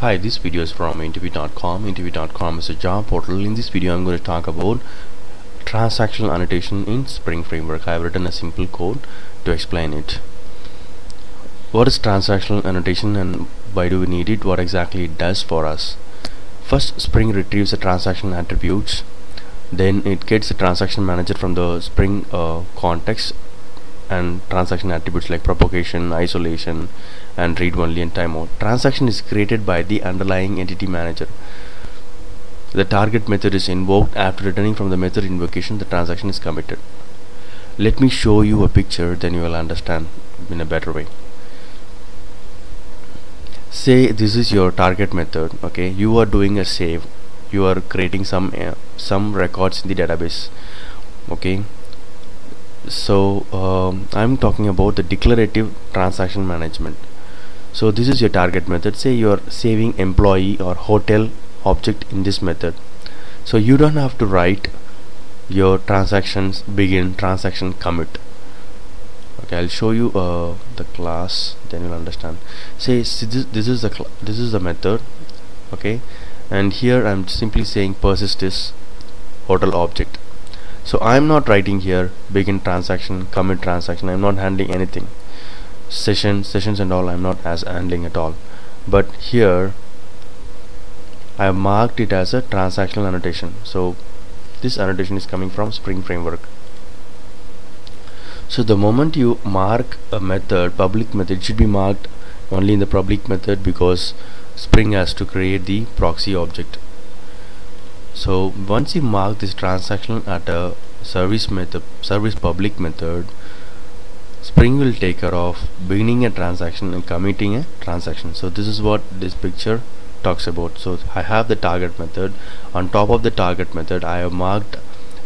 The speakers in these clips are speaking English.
Hi, this video is from interview.com. Interview.com is a job portal. In this video, I'm going to talk about transactional annotation in Spring Framework. I have written a simple code to explain it. What is transactional annotation and why do we need it? What exactly it does for us? First, Spring retrieves the transaction attributes. Then it gets the transaction manager from the Spring uh, context and transaction attributes like propagation, isolation, and read only and timeout. Transaction is created by the underlying entity manager. The target method is invoked after returning from the method invocation the transaction is committed. Let me show you a picture then you will understand in a better way. Say this is your target method okay you are doing a save you are creating some uh, some records in the database okay so um, I'm talking about the declarative transaction management. So this is your target method. Say you are saving employee or hotel object in this method. So you don't have to write your transactions begin transaction commit. Okay I'll show you uh, the class then you'll understand. Say this, this is the this is the method okay? And here I'm simply saying persist this hotel object so I'm not writing here begin transaction commit transaction I'm not handling anything. Session sessions and all I'm not as handling at all. But here I have marked it as a transactional annotation. So this annotation is coming from Spring Framework. So the moment you mark a method public method should be marked only in the public method because Spring has to create the proxy object so once you mark this transaction at a service method service public method spring will take care of beginning a transaction and committing a transaction. So this is what this picture talks about. So I have the target method. On top of the target method I have marked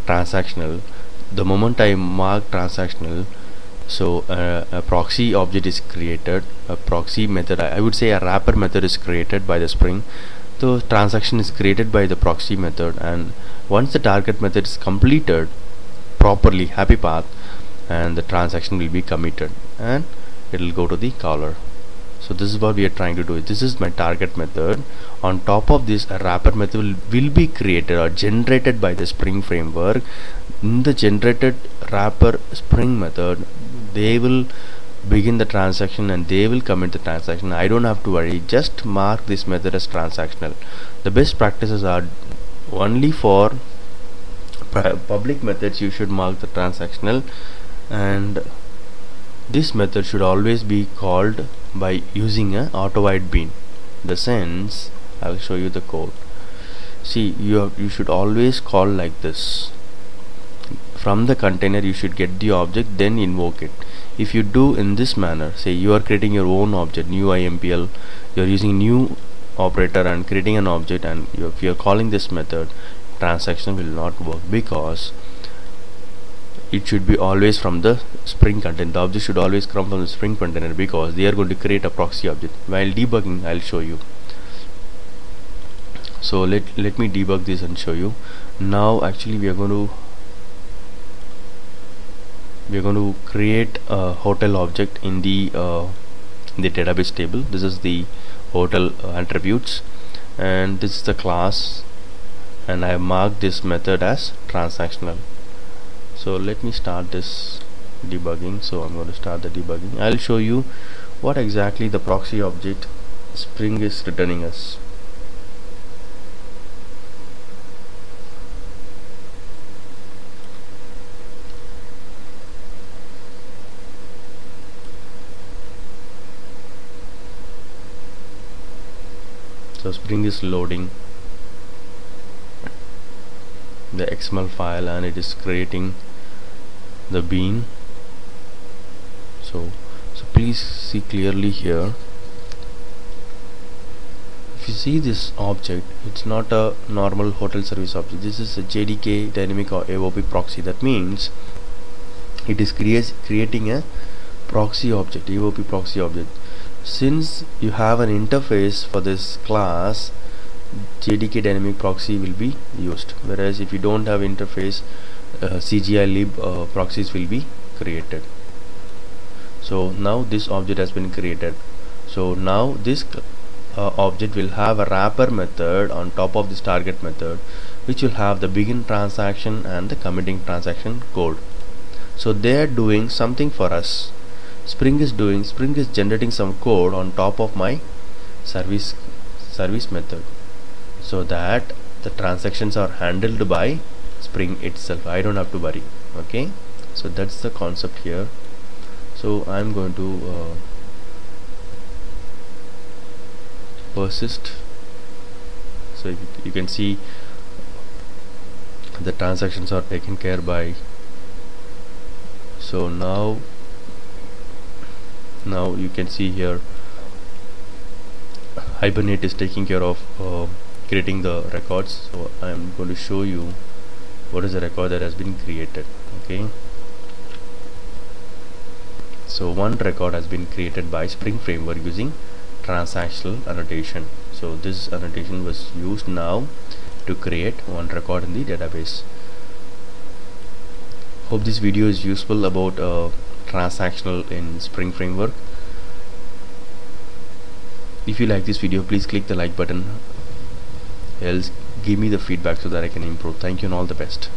transactional. The moment I mark transactional so uh, a proxy object is created. A proxy method I would say a wrapper method is created by the spring the transaction is created by the proxy method and once the target method is completed properly happy path and the transaction will be committed and it will go to the caller. So this is what we are trying to do. This is my target method. On top of this a wrapper method will, will be created or generated by the spring framework. In the generated wrapper spring method they will begin the transaction and they will commit the transaction. I don't have to worry. Just mark this method as transactional. The best practices are only for public methods you should mark the transactional and this method should always be called by using a autowired bean the sense I'll show you the code. See you have, you should always call like this. From the container you should get the object then invoke it if you do in this manner say you are creating your own object new IMPL you are using new operator and creating an object and you, if you are calling this method transaction will not work because it should be always from the spring container. The object should always come from the spring container because they are going to create a proxy object. While debugging I'll show you. So let let me debug this and show you. Now actually we are going to we are going to create a hotel object in the uh, the database table. This is the hotel uh, attributes. And this is the class. And I have marked this method as transactional. So let me start this debugging. So I'm going to start the debugging. I'll show you what exactly the proxy object spring is returning us so spring is loading. The xml file and it is creating the bean. So so please see clearly here. If you see this object it's not a normal hotel service object. This is a JDK dynamic or AOP proxy. That means it is creating a proxy object AOP proxy object since you have an interface for this class JDK dynamic proxy will be used. Whereas if you don't have interface uh, CGLIB uh, proxies will be created. So now this object has been created. So now this uh, object will have a wrapper method on top of this target method which will have the begin transaction and the committing transaction code. So they are doing something for us spring is doing spring is generating some code on top of my service service method. So that the transactions are handled by spring itself. I don't have to worry okay? So that's the concept here. So I'm going to uh, persist. So you, you can see the transactions are taken care by. So now now you can see here Hibernate is taking care of uh, creating the records. So I am going to show you what is the record that has been created okay? So one record has been created by Spring Framework using transactional annotation. So this annotation was used now to create one record in the database. Hope this video is useful about uh, transactional in Spring Framework. If you like this video please click the like button. Else give me the feedback so that I can improve. Thank you and all the best